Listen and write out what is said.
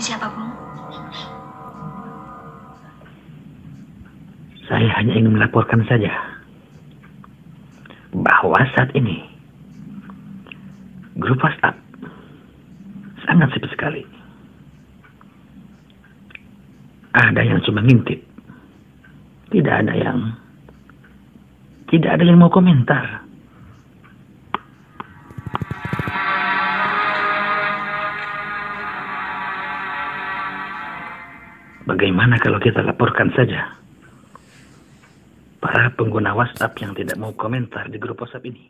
siapa, Bung? Saya hanya ingin melaporkan saja bahwa saat ini grup WhatsApp sangat sepi sekali. Ada yang cuma ngintip. Tidak ada yang tidak ada yang mau komentar. Bagaimana kalau kita laporkan saja para pengguna WhatsApp yang tidak mau komentar di grup WhatsApp ini?